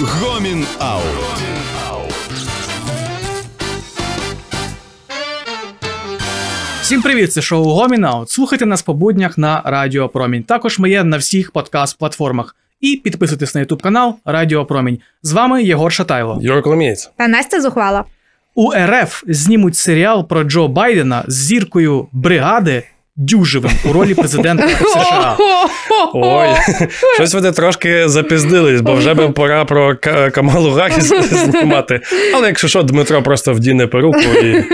Гомін Аут. Всім привіт, це шоу Гомінаут. Слухайте нас по буднях на Радіо Промінь. Також ми є на всіх подкаст-платформах. І підписуйтесь на ютуб канал Радіо Промінь. З вами Єгор Шатайло. Юра Коломієць. Та Настя зухвала. У РФ знімуть серіал про Джо Байдена з зіркою бригади Дюжевим у ролі президента США. Ой, щось вони трошки запізнились, бо вже би пора про Камалу Гарріс знімати. Але якщо що, Дмитро просто вдіне перуку і.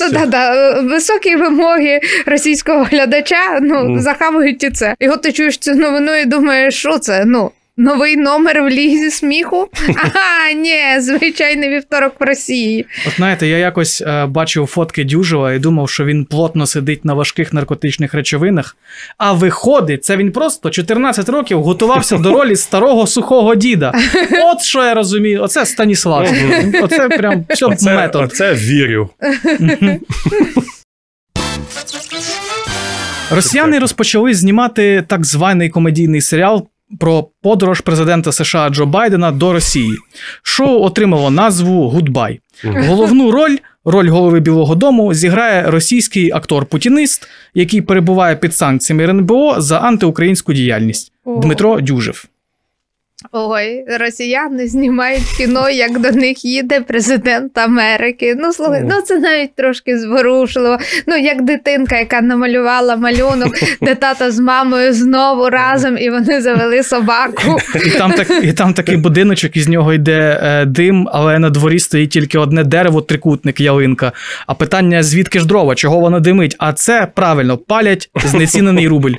Ну да, да, високі вимоги російського глядача ну, захавують і це. І от ти чуєш цю новину і думаєш, що це? Ну, новий номер в лізі сміху? Ага, ні, звичайний вівторок в Росії. От знаєте, я якось е, бачив фотки Дюжева і думав, що він плотно сидить на важких наркотичних речовинах. А виходить, це він просто 14 років готувався до ролі старого сухого діда. От що я розумію, оце Станіславський. Оце прям Оце, метод. оце вірю. Росіяни розпочали знімати так званий комедійний серіал про подорож президента США Джо Байдена до Росії. Шоу отримало назву Гудбай. Головну роль, роль голови Білого Дому, зіграє російський актор-путінист, який перебуває під санкціями РНБО за антиукраїнську діяльність. Дмитро Дюжев. Ой, росіяни знімають кіно, як до них їде президент Америки. Ну, слухай, ну це навіть трошки зворушливо. Ну, як дитинка, яка намалювала малюнок, де тато з мамою знову разом, і вони завели собаку. І там, так, і там такий будиночок, із нього йде е, дим, але на дворі стоїть тільки одне дерево, трикутник, ялинка. А питання: звідки ж дрова, чого воно димить? А це правильно палять знецінений рубль.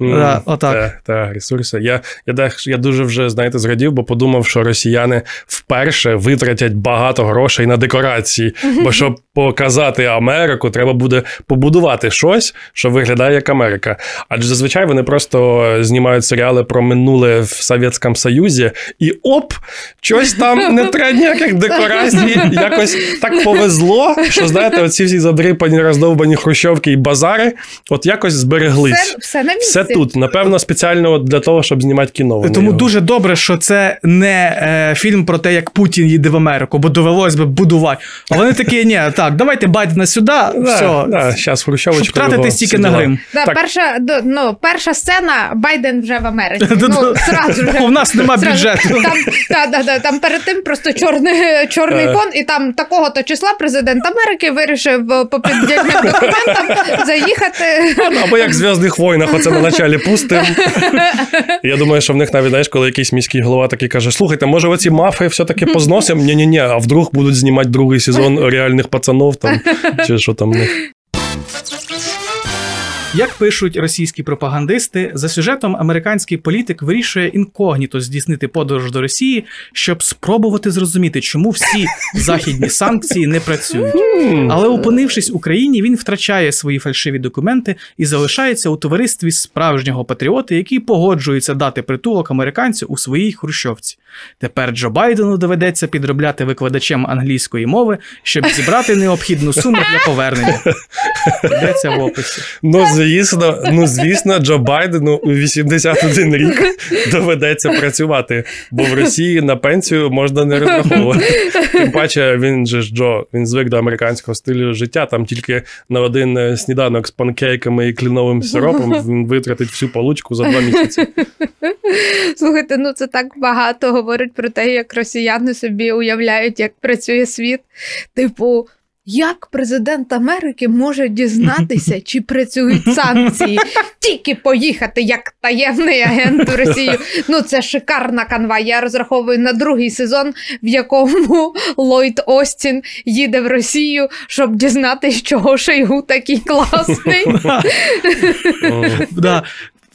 Да, отак. Так, так, ресурси. Я, я, я дуже вже, знаєте, зрадів, бо подумав, що росіяни вперше витратять багато грошей на декорації. Бо щоб показати Америку, треба буде побудувати щось, що виглядає як Америка. Адже зазвичай вони просто знімають серіали про минуле в Совєтському Союзі, і оп, щось там не треба ніяких декорацій. Якось так повезло, що знаєте, оці всі задрипані, роздовбані хрущовки і базари, от якось збереглись. Все, все на місці. Все тут, напевно, спеціально для того, щоб знімати кіно. Тому його. дуже добре, що це не е, фільм про те, як Путін їде в Америку, бо довелось би будувати. А вони такі, ні, так, давайте Байдена сюди, Да, все. да, щас хрущовочку. Щоб тратити його стільки на грим. Да, Так. перша, до- ну, перша сцена Байден вже в Америці. Ну, зразу вже. В нас нема бюджету. Там, та, да, да, там перед тим просто чорний, чорний Е. фон, і там такого-то числа президент Америки вирішив е, по піддільним документам заїхати. Або як в Зв'язних войнах, оце на началі пустим. Я думаю, що в них навіть, знаєш, коли якийсь міський голова такий каже: слухайте, може, оці мафи все-таки позносимо? Ні, ні, ні, а вдруг будуть знімати другий сезон реальних пацанов там, чи що там в них. Як пишуть російські пропагандисти, за сюжетом американський політик вирішує інкогніто здійснити подорож до Росії, щоб спробувати зрозуміти, чому всі західні санкції не працюють. Але опинившись у країні, він втрачає свої фальшиві документи і залишається у товаристві справжнього патріота, який погоджується дати притулок американцю у своїй хрущовці. Тепер Джо Байдену доведеться підробляти викладачем англійської мови, щоб зібрати необхідну суму для повернення. Йдеться в описі. Звісно, ну, звісно, Джо Байдену у 81 рік доведеться працювати, бо в Росії на пенсію можна не розраховувати. Тим паче, він же ж Джо, він звик до американського стилю життя. Там тільки на один е, сніданок з панкейками і кліновим сиропом він витратить всю получку за два місяці. Слухайте, ну це так багато говорить про те, як росіяни собі уявляють, як працює світ. Типу. Як президент Америки може дізнатися, чи працюють санкції? Тільки поїхати як таємний агент в Росію. Ну це шикарна канва. Я розраховую на другий сезон, в якому Ллойд Остін їде в Росію, щоб дізнатися, чого Шойгу такий класний.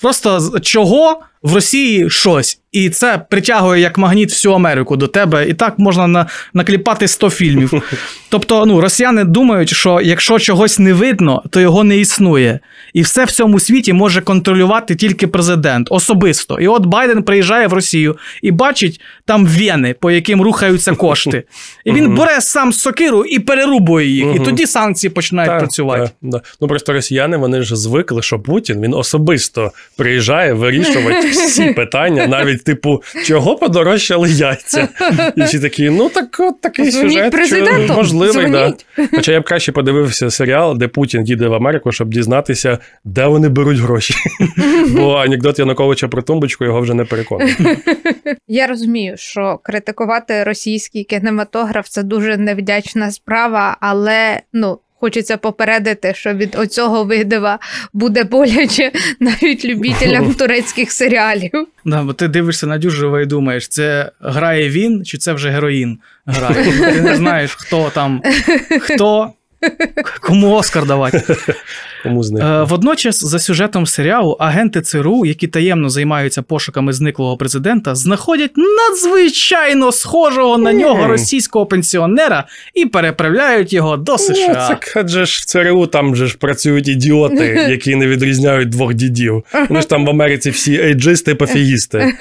Просто чого в Росії щось, і це притягує як магніт всю Америку до тебе, і так можна на, накліпати 100 фільмів. Тобто, ну, росіяни думають, що якщо чогось не видно, то його не існує. І все в цьому світі може контролювати тільки президент особисто. І от Байден приїжджає в Росію і бачить там вени, по яким рухаються кошти. І він бере сам сокиру і перерубує їх. І тоді санкції починають Так, працювати. так, да. Ну просто росіяни вони ж звикли, що Путін він особисто приїжджає вирішувати всі питання, навіть типу, чого подорожчали яйця. І всі такі, ну так от такий сюжет що можливий. Да. Хоча я б краще подивився серіал, де Путін їде в Америку, щоб дізнатися, де вони беруть гроші. Бо анекдот Януковича про тумбочку його вже не переконує. Я розумію, що критикувати російський кінематограф це дуже невдячна справа, але ну. Хочеться попередити, що від оцього видива буде боляче навіть любителям турецьких серіалів. Да, бо ти дивишся на Дюжева і думаєш, це грає він, чи це вже героїн грає. Ти не знаєш, хто там, хто, кому Оскар давати. Кому з? Е, Водночас, за сюжетом серіалу, агенти ЦРУ, які таємно займаються пошуками зниклого президента, знаходять надзвичайно схожого на нього російського пенсіонера і переправляють його до Ну, США. так адже ж в ЦРУ там же ж працюють ідіоти, які не відрізняють двох дідів. Вони ж там в Америці всі ейджисти, пофігісти.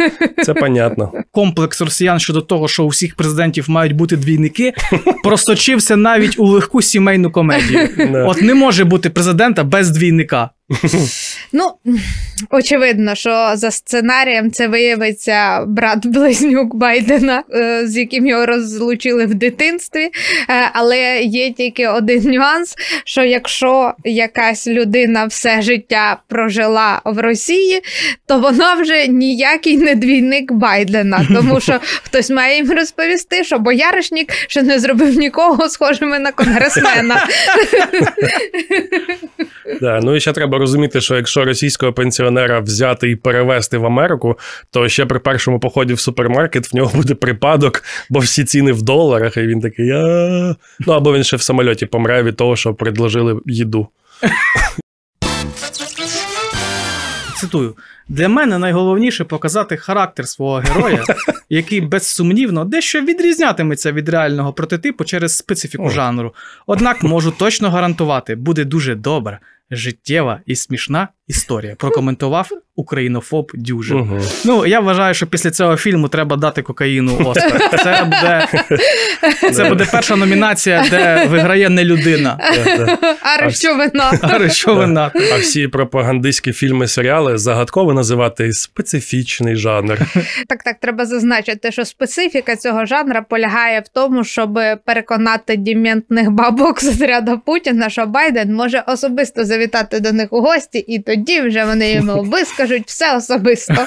Це понятно. Комплекс росіян щодо того, що у всіх президентів мають бути двійники, просочився навіть у легку сімейну комедію. От не може бути президента без двійника. Ну, очевидно, що за сценарієм це виявиться брат-близнюк Байдена, е, з яким його розлучили в дитинстві. Е, Але є тільки один нюанс: що якщо якась людина все життя прожила в Росії, то вона вже ніякий не двійник Байдена, тому що хтось має їм розповісти, що бояришнік ще не зробив нікого схожими на конгресмена. Ну і ще треба розуміти, що якщо російського пенсіонера взяти і перевезти в Америку, то ще при першому поході в супермаркет в нього буде припадок, бо всі ціни в доларах, і він такий. а Ну або він ще в самольоті помре від того, що предложили їду. Цитую: для мене найголовніше показати характер свого героя, який безсумнівно дещо відрізнятиметься від реального прототипу через специфіку жанру. Однак можу точно гарантувати, буде дуже добра, життєва і смішна історія. Прокоментував українофоб Дюжин. Угу. Ну, я вважаю, що після цього фільму треба дати кокаїну Оскар. Це буде, це буде перша номінація, де виграє не людина, А речовина. а речовина. А всі пропагандистські фільми, серіали загадково називати специфічний жанр. Так, так, треба зазначити, що специфіка цього жанра полягає в тому, щоб переконати діментних бабок з отряду Путіна, що Байден може особисто завітати до них у гості, і тоді вже вони йому вискажуть все особисто.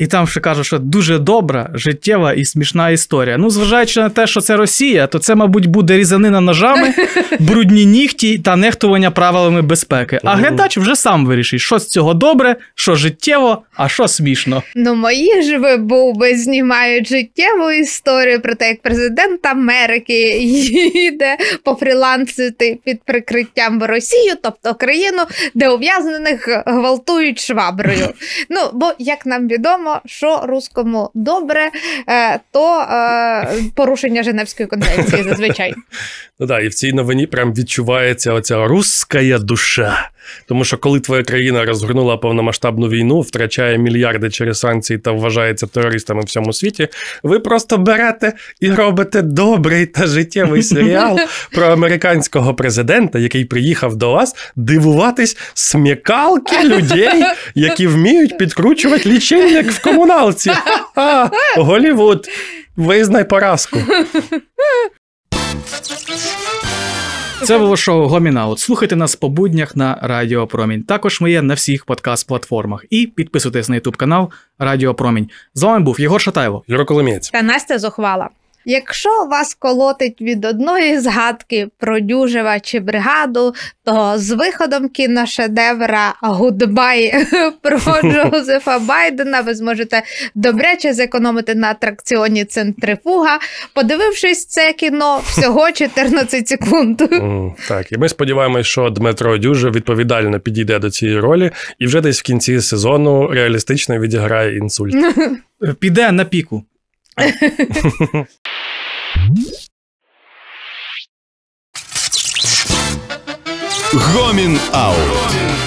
І там ще кажуть, що дуже добра, життєва і смішна історія. Ну, зважаючи на те, що це Росія, то це, мабуть, буде різанина ножами, брудні нігті та нехтування правилами безпеки. А глядач вже сам вирішить, що з цього добре, що життєво, а що смішно. Ну, мої ж ви був би знімають життєву історію про те, як президент Америки їде пофрілансити під прикриттям в Росію, тобто країну, де ув'язнених гвалтують шваброю. Ну, бо як нам відомо, що рускому добре, е, то е, порушення Женевської конвенції зазвичай. Ну да, і в цій новині прям відчувається оця русская душа. Тому що коли твоя країна розгорнула повномасштабну війну, втрачає мільярди через санкції та вважається терористами в всьому світі, ви просто берете і робите добрий та життєвий серіал про американського президента, який приїхав до вас дивуватись смікалки людей, які вміють підкручувати лічильник в комуналці. Голівуд, визнай поразку. Це було шоу Гомінаут. Слухайте нас по буднях на Радіо Промінь. Також ми є на всіх подкаст-платформах. І підписуйтесь на YouTube канал Радіо Промінь. З вами був Єгор Шатайло. Юро Коломієць. Та Настя зухвала. Якщо вас колотить від одної згадки про Дюжева чи бригаду, то з виходом кіношедевра Гудбай про Джозефа Байдена ви зможете добряче зекономити на атракціоні Центрифуга, подивившись це кіно всього 14 секунд. Так, і ми сподіваємось, що Дмитро Дюжев відповідально підійде до цієї ролі і вже десь в кінці сезону реалістично відіграє інсульт. Піде на піку. Гомін Аут.